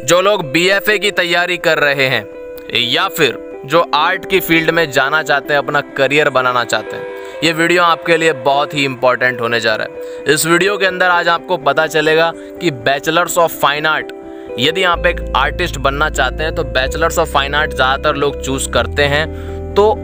जो लोग बीएफए की तैयारी कर रहे हैं, या फिर जो आर्ट की फ़ील्ड में जाना चाहते हैं, अपना करियर बनाना चाहते हैं। ये वीडियो आपके लिए बहुत ही इंपॉर्टेंट होने जा रहा है। इस वीडियो के अंदर आज आपको पता चलेगा कि बैचलर्स ऑफ़ फाइन आर्ट यदि आप एक आर्टिस्ट बनना चाहते हैं तो बैचलर्स ऑफ़ फाइन आर्ट ज़्यादातर लोग चूज़ करते हैं। तो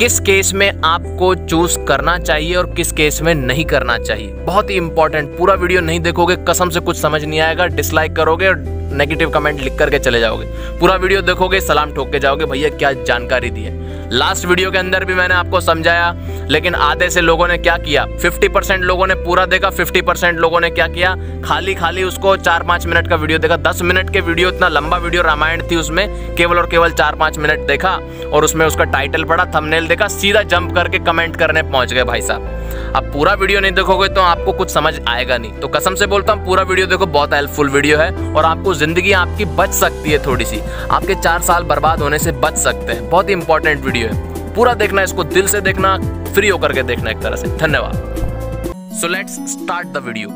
किस केस में आपको चूज़ करना चाहिए और किस केस में नहीं करना चाहिए? बहुत ही इंपॉर्टेंट पूरा वीडियो नहीं देखोगे, कसम से कुछ समझ नहीं आएगा डिसलाइक करोगे और नेगेटिव कमेंट लिख करके चले जाओगे। पूरा वीडियो देखोगे, सलाम ठोक के जाओगे, भैया, क्या जानकारी दी है? लास्ट वीडियो के अंदर भी मैंने आपको समझाया, लेकिन आधे से लोगों ने क्या किया? 50 परसेंट लोगों ने पूरा देखा 50 परसेंट लोगों ने क्या किया? खाली खाली उसको चार पाँच मिनट का वीडियो देखा। दस मिनट के वीडियो इतना लंबा वीडियो रामायण थी उसमें, केवल और केवल चार पाँच मिनट देखा और उसमें उसका टाइटल पढ़ा थंबनेल देखा, सीधा जंप करके कमेंट करने पहुँच गए भाई साहब। अब पूरा वीडियो नहीं देखोगे तो आपको कुछ समझ आएगा नहीं। तो कसम से बोलता हूँ, पूरा वीडियो देखो, बहुत हेल्पफुल वीडियो है और आपको ज़िंदगी आपकी बच सकती है थोड़ी सी। आपके चार साल बर्बाद होने से बच सकते हैं। बहुत ही इंपॉर्टेंट वीडियो है। पूरा देखना, इसको दिल से देखना फ्री होकर के देखना एक तरह से। धन्यवाद। So let's start the video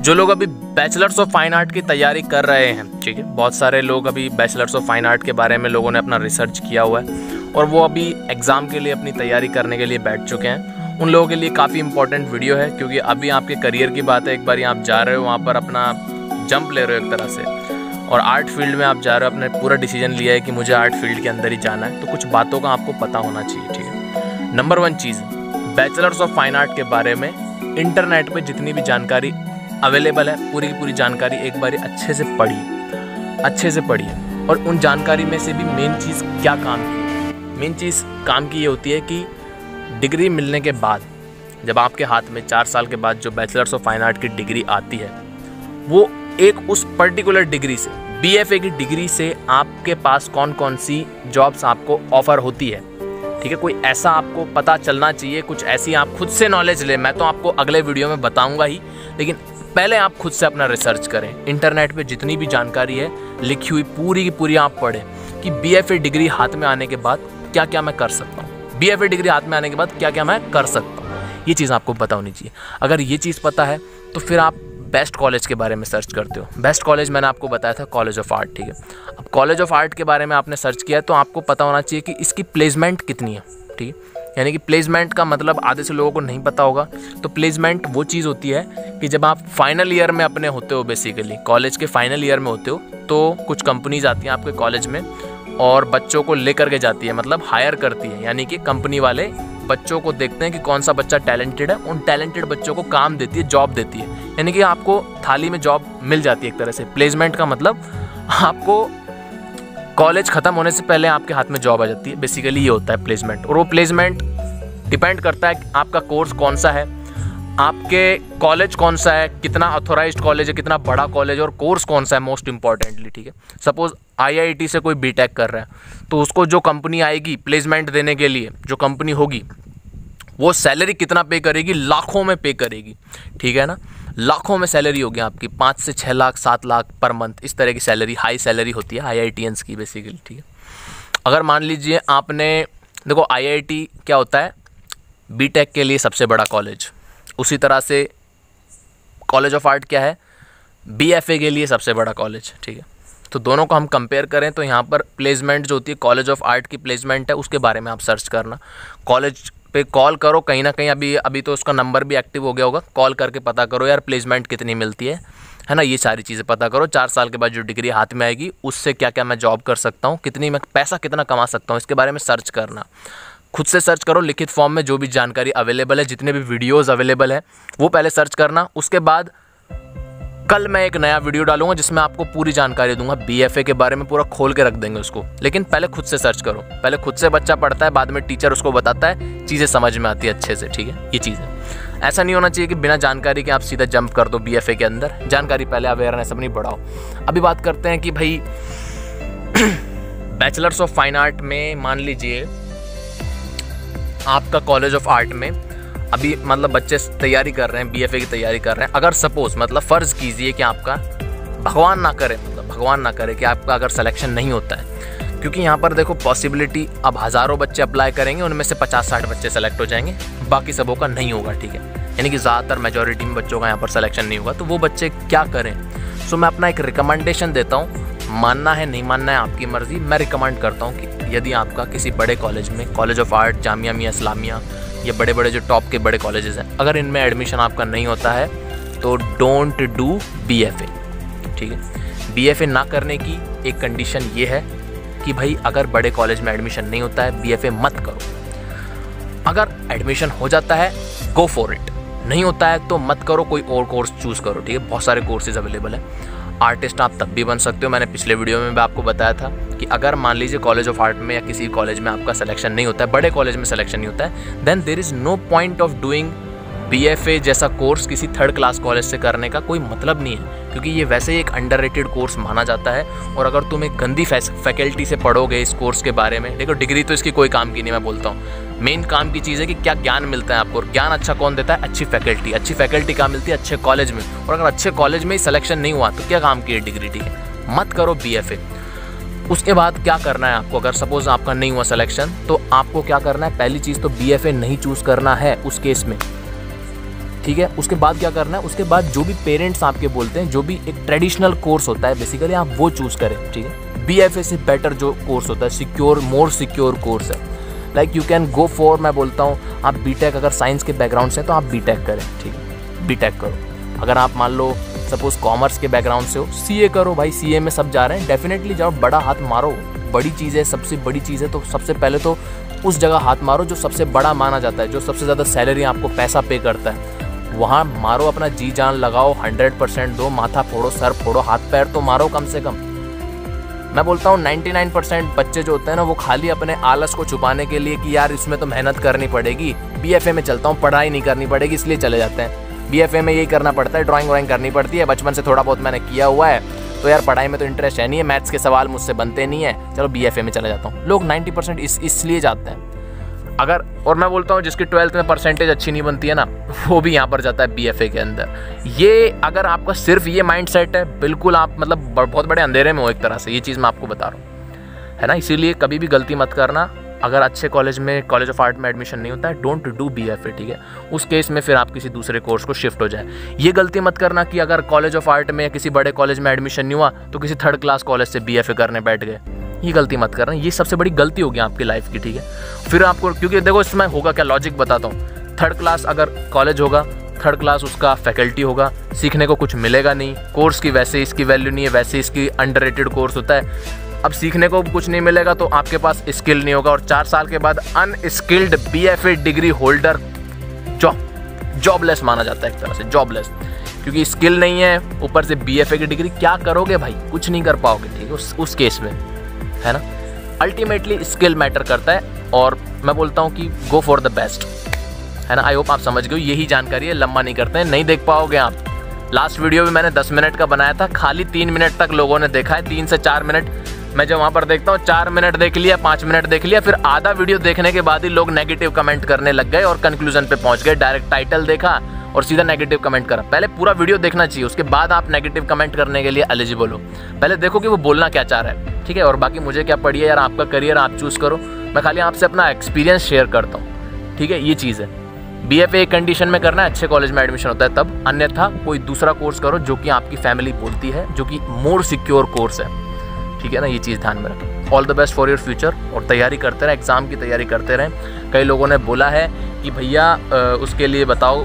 जो लोग अभी बैचलर्स ऑफ़ फाइन आर्ट की तैयारी कर रहे हैं, ठीक है? बहुत सारे लोग अभी बैचलर्स ऑफ़ फाइन आर्ट के बारे में लोगों ने अपना रिसर्च किया हुआ है और वो अभी एग्ज़ाम के लिए, अपनी तैयारी करने के लिए बैठ चुके हैं। उन लोगों के लिए काफ़ी इंपॉर्टेंट वीडियो है, क्योंकि अभी आपके करियर की बात है। एक बार आप जा रहे हो, वहाँ पर अपना जंप ले रहे हो एक तरह से। और आर्ट फ़ील्ड में आप जा रहे हो, आपने पूरा डिसीज़न लिया है कि मुझे आर्ट फ़ील्ड के अंदर ही जाना है तो कुछ बातों का आपको पता होना चाहिए, ठीक है? नंबर वन चीज़ बैचलर्स ऑफ़ फाइन आर्ट के बारे में इंटरनेट पे जितनी भी जानकारी अवेलेबल है, पूरी पूरी जानकारी एक बार अच्छे से पढ़िए, अच्छे से पढ़िए। और उन जानकारी में से भी मेन चीज़ क्या काम की मेन चीज़ काम की ये होती है कि डिग्री मिलने के बाद, जब आपके हाथ में चार साल के बाद जो बैचलर्स ऑफ़ फाइन आर्ट की डिग्री आती है, वो एक उस पर्टिकुलर डिग्री से बीएफए की डिग्री से आपके पास कौन कौन सी जॉब्स आपको ऑफ़र होती है? ठीक है, कोई ऐसा आपको पता चलना चाहिए, कुछ ऐसी आप खुद से नॉलेज लें, मैं तो आपको अगले वीडियो में बताऊँगा ही। लेकिन पहले आप खुद से अपना रिसर्च करें। इंटरनेट पे जितनी भी जानकारी है, लिखी हुई पूरी की पूरी आप पढ़ें कि बीएफए डिग्री हाथ में आने के बाद क्या क्या मैं कर सकता हूँ। बी डिग्री हाथ में आने के बाद क्या क्या मैं कर सकता हूँ। ये चीज़ आपको पता होनी चाहिए। अगर ये चीज़ पता है तो फिर आप बेस्ट कॉलेज के बारे में सर्च करते हो। बेस्ट कॉलेज मैंने आपको बताया था कॉलेज ऑफ़ आर्ट ठीक है? अब कॉलेज ऑफ़ आर्ट के बारे में आपने सर्च किया तो आपको पता होना चाहिए कि इसकी प्लेसमेंट कितनी है, ठीक? है यानी कि प्लेसमेंट का मतलब आधे से लोगों को नहीं पता होगा तो प्लेसमेंट वो चीज़ होती है कि जब आप फाइनल ईयर में अपने होते हो बेसिकली कॉलेज के फाइनल ईयर में होते हो तो कुछ कंपनीज़ आती हैं आपके कॉलेज में और बच्चों को लेकर के जाती है मतलब हायर करती है, यानी कि कंपनी वाले बच्चों को देखते हैं कि कौन सा बच्चा टैलेंटेड है। उन टैलेंटेड बच्चों को काम देती है जॉब देती है। यानी कि आपको थाली में जॉब मिल जाती है एक तरह से। प्लेसमेंट का मतलब आपको कॉलेज ख़त्म होने से पहले आपके हाथ में जॉब आ जाती है। बेसिकली ये होता है प्लेसमेंट और वो प्लेसमेंट डिपेंड करता है आपका कोर्स कौन सा है, आपके कॉलेज कौन सा है, कितना अथोराइज कॉलेज है, कितना बड़ा कॉलेज है, और कोर्स कौन सा है मोस्ट इंपॉर्टेंटली ठीक है? सपोज़ आईआईटी से कोई बीटेक कर रहा है तो उसको जो कंपनी आएगी प्लेसमेंट देने के लिए, जो कंपनी होगी, वो सैलरी कितना पे करेगी? लाखों में पे करेगी। ठीक है ना? लाखों में सैलरी होगी आपकी, पाँच से छः लाख, सात लाख पर मंथ इस तरह की सैलरी हाई सैलरी होती है आई की बेसिकली ठीक है? अगर मान लीजिए आपने, देखो IIT क्या होता है? बी के लिए सबसे बड़ा कॉलेज उसी तरह से कॉलेज ऑफ़ आर्ट क्या है? BFA के लिए सबसे बड़ा कॉलेज ठीक है? तो दोनों को हम कंपेयर करें तो यहाँ पर प्लेसमेंट जो होती है कॉलेज ऑफ़ आर्ट की प्लेसमेंट है, उसके बारे में आप सर्च करना। कॉलेज पे कॉल करो, कहीं ना कहीं अभी अभी तो उसका नंबर भी एक्टिव हो गया होगा। कॉल करके पता करो यार प्लेसमेंट कितनी मिलती है। है ना, ये सारी चीज़ें पता करो। चार साल के बाद जो डिग्री हाथ में आएगी, उससे क्या क्या मैं जॉब कर सकता हूँ, कितनी मैं, पैसा कितना कमा सकता हूँ, इसके बारे में सर्च करना। खुद से सर्च करो, लिखित फॉर्म में जो भी जानकारी अवेलेबल है, जितने भी वीडियोज़ अवेलेबल है, वो पहले सर्च करना। उसके बाद कल मैं एक नया वीडियो डालूँगा जिसमें आपको पूरी जानकारी दूँगा बीएफए के बारे में पूरा खोल के रख देंगे उसको। लेकिन पहले खुद से सर्च करो। पहले खुद से बच्चा पढ़ता है, बाद में टीचर उसको बताता है, चीज़ें समझ में आती है अच्छे से, ठीक है? ये चीज़। है ऐसा नहीं होना चाहिए कि बिना जानकारी के आप सीधा जंप कर दो बीएफए के अंदर। जानकारी पहले अवेयरनेस अपनी बढ़ाओ। अभी बात करते हैं कि भाई बैचलर्स ऑफ़ फाइन आर्ट में मान लीजिए, आपका कॉलेज ऑफ़ आर्ट में अभी मतलब बच्चे तैयारी कर रहे हैं बीएफए की तैयारी कर रहे हैं। अगर सपोज़ मतलब फ़र्ज़ कीजिए कि आपका भगवान ना करे मतलब भगवान ना करे कि आपका अगर सिलेक्शन नहीं होता है। क्योंकि यहाँ पर देखो पॉसिबिलिटी अब हज़ारों बच्चे अप्लाई करेंगे, उनमें से पचास साठ बच्चे सेलेक्ट हो जाएँगे। बाकी सबों का नहीं होगा, ठीक है? यानी कि ज़्यादातर मेजोरिटी में बच्चों का यहाँ पर सिलेक्शन नहीं होगा। तो वो बच्चे क्या करें? सो मैं अपना एक रिकमेंडेशन देता हूँ। मानना है, नहीं मानना है, आपकी मर्ज़ी। मैं रिकमेंड करता हूँ कि यदि आपका किसी बड़े कॉलेज में कॉलेज ऑफ़ आर्ट जामिया मियाँ इस्लामिया या बड़े बड़े जो टॉप के बड़े कॉलेजेस हैं, अगर इनमें एडमिशन आपका नहीं होता है तो don't do B F A ठीक है? बी एफ़ ए ना करने की एक कंडीशन ये है कि भाई, अगर बड़े कॉलेज में एडमिशन नहीं होता है बी एफ़ ए मत करो। अगर एडमिशन हो जाता है गो फॉर इट नहीं होता है तो मत करो, कोई और कोर्स चूज़ करो, ठीक है? बहुत सारे कोर्सेज अवेलेबल है। आर्टिस्ट आप तब भी बन सकते हो, मैंने पिछले वीडियो में भी आपको बताया था। कि अगर मान लीजिए कॉलेज ऑफ़ आर्ट में या किसी कॉलेज में आपका सिलेक्शन नहीं होता है, बड़े कॉलेज में सिलेक्शन नहीं होता है then there is no point of doing B F A जैसा कोर्स किसी थर्ड क्लास कॉलेज से करने का कोई मतलब नहीं है, क्योंकि ये वैसे ही एक अंडर रेटेड कोर्स माना जाता है। और अगर तुम एक गंदी फैकल्टी से पढ़ोगे इस कोर्स के बारे में, देखो डिग्री तो इसकी कोई काम की नहीं, मैं बोलता हूँ। मेन काम की चीज़ है कि क्या ज्ञान मिलता है आपको, और ज्ञान अच्छा कौन देता है? अच्छी फैकल्टी अच्छी फैकल्टी कहाँ मिलती है? अच्छे कॉलेज में। और अगर अच्छे कॉलेज में ही सिलेक्शन नहीं हुआ तो क्या काम की है डिग्री ठीक है? मत करो बीएफए उसके बाद क्या करना है आपको? अगर सपोज़ आपका नहीं हुआ सिलेक्शन तो आपको क्या करना है? पहली चीज़ तो बीएफए नहीं चूज़ करना है उस केस में। ठीक है? उसके बाद क्या करना है? उसके बाद जो भी पेरेंट्स आपके बोलते हैं, जो भी एक ट्रेडिशनल कोर्स होता है बेसिकली आप वो चूज़ करें, ठीक है? बी एफ़ से बेटर जो कोर्स होता है सिक्योर मोर सिक्योर कोर्स है। Like you can go for मैं बोलता हूँ, आप बी अगर साइंस के बैकग्राउंड से तो आप बी करें, ठीक है? बी करो। अगर आप मान लो सपोज़ कॉमर्स के बैकग्राउंड से हो सीए करो भाई सीए में सब जा रहे हैं डेफिनेटली जाओ, बड़ा हाथ मारो। बड़ी चीज़ है सबसे बड़ी चीज़ है तो सबसे पहले तो उस जगह हाथ मारो जो सबसे बड़ा माना जाता है, जो सबसे ज़्यादा सैलरी आपको पैसा पे करता है। वहाँ मारो अपना जी जान लगाओ हंड्रेड परसेंट दो, माथा फोड़ो, सर फोड़ो, हाथ पैर तो मारो कम से कम। मैं बोलता हूँ 99 परसेंट बच्चे जो होते हैं ना, वो खाली अपने आलस को छुपाने के लिए कि यार इसमें तो मेहनत करनी पड़ेगी बीएफए में चलता हूँ, पढ़ाई नहीं करनी पड़ेगी, इसलिए चले जाते हैं। BFA में यही करना पड़ता है ड्राइंग व्राइंग करनी पड़ती है। बचपन से थोड़ा बहुत मैंने किया हुआ है। तो यार पढ़ाई में तो इंटरेस्ट है नहीं है मैथ्स के सवाल मुझसे बनते नहीं है। चलो BFA में चले जाता हूँ। लोग नाइन्टी परसेंट इस, इसलिए जाते हैं। अगर, और मैं बोलता हूँ जिसकी ट्वेल्थ में परसेंटेज अच्छी नहीं बनती है ना, वो भी यहाँ पर जाता है BFA के अंदर। ये अगर आपका सिर्फ़ ये माइंड सेट है, बिल्कुल आप मतलब बहुत बड़े अंधेरे में हो एक तरह से, ये चीज़ मैं आपको बता रहा हूँ। है ना? इसीलिए कभी भी गलती मत करना। अगर अच्छे कॉलेज में, कॉलेज ऑफ़ आर्ट में एडमिशन नहीं होता है don't do B F A ठीक है? उस केस में फिर आप किसी दूसरे कोर्स को शिफ्ट हो जाए। ये गलती मत करना कि अगर कॉलेज ऑफ़ आर्ट में या किसी बड़े कॉलेज में एडमिशन नहीं हुआ तो किसी थर्ड क्लास कॉलेज से बी एफ़ ए करने बैठ गए। ये गलती मत करना। ये सबसे बड़ी गलती होगी आपकी लाइफ की, ठीक है? फिर आपको, क्योंकि देखो, इसमें होगा क्या? लॉजिक बताता हूँ। थर्ड क्लास अगर कॉलेज होगा थर्ड क्लास उसका फैकल्टी होगा, सीखने को कुछ मिलेगा नहीं। कोर्स की वैसे इसकी वैल्यू नहीं है, वैसे इसकी अंडर कोर्स होता है। अब सीखने को कुछ नहीं मिलेगा तो आपके पास स्किल नहीं होगा। और चार साल के बाद unskilled B F A degree holder job jobless माना जाता है एक तरह से जॉबलेस क्योंकि स्किल नहीं है, ऊपर से बी एफ़ ए की डिग्री क्या करोगे भाई? कुछ नहीं कर पाओगे, ठीक है? उस उस केस में, है ना? अल्टीमेटली स्किल मैटर करता है और मैं बोलता हूँ कि गो फॉर द बेस्ट है ना? आई होप आप समझ गए यही जानकारी है, लंबा नहीं करते हैं, नहीं देख पाओगे आप। लास्ट वीडियो भी मैंने 10 मिनट का बनाया था, खाली तीन मिनट तक लोगों ने देखा है, तीन से चार मिनट मैं जब वहाँ पर देखता हूँ, चार मिनट देख लिया, पाँच मिनट देख लिया, फिर आधा वीडियो देखने के बाद ही लोग नेगेटिव कमेंट करने लग गए और कंक्लूजन पे पहुँच गए डायरेक्ट टाइटल देखा और सीधा नेगेटिव कमेंट करा। पहले पूरा वीडियो देखना चाहिए, उसके बाद आप नेगेटिव कमेंट करने के लिए एलिजिबल हो। पहले देखो कि वो बोलना क्या चाह रहा है, ठीक है? और बाकी मुझे क्या है यार, आपका करियर आप चूज़ करो। मैं खाली आपसे अपना एक्सपीरियंस शेयर करता हूँ, ठीक है? ये चीज़ है। बी एफ़ एक कंडीशन में करना है, अच्छे कॉलेज में एडमिशन होता है तब। अन्यथा कोई दूसरा कोर्स करो जो कि आपकी फैमिली बोलती है, जो कि मोर सिक्योर कोर्स है। ठीक है ना, ये चीज़ ध्यान में रखें। All the best for your future और तैयारी करते रहें एग्ज़ाम की तैयारी करते रहें। कई लोगों ने बोला है कि भैया उसके लिए बताओ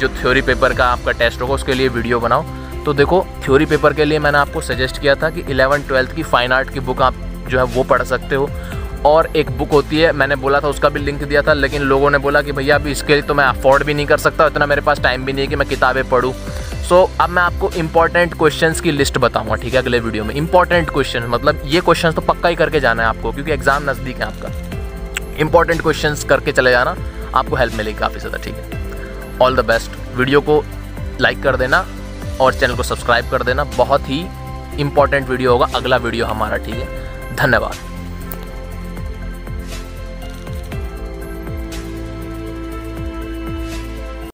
जो थ्योरी पेपर का आपका टेस्ट होगा, उसके लिए वीडियो बनाओ। तो देखो थ्योरी पेपर के लिए मैंने आपको सजेस्ट किया था कि इलेवन ट्वेल्थ की फ़ाइन आर्ट की बुक आप जो है वो पढ़ सकते हो। और एक बुक होती है, मैंने बोला था, उसका भी लिंक दिया था, लेकिन लोगों ने बोला कि भैया, अभी इसके लिए तो मैं अफोर्ड भी नहीं कर सकता, इतना मेरे पास टाइम भी नहीं है कि मैं किताबें पढ़ूँ। सो so, अब मैं आपको इंपॉर्टेंट क्वेश्चंस की लिस्ट बताऊँगा ठीक है अगले वीडियो में। इंपॉर्टेंट क्वेश्चन मतलब ये क्वेश्चन तो पक्का ही करके जाना है आपको क्योंकि एग्ज़ाम नज़दीक है आपका। इंपॉर्टेंट क्वेश्चन करके चले जाना आपको हेल्प मिलेगी काफ़ी ज़्यादा ठीक है। ऑल द बेस्ट वीडियो को लाइक कर देना और चैनल को सब्सक्राइब कर देना। बहुत ही इंपॉर्टेंट वीडियो होगा अगला वीडियो हमारा ठीक है। धन्यवाद।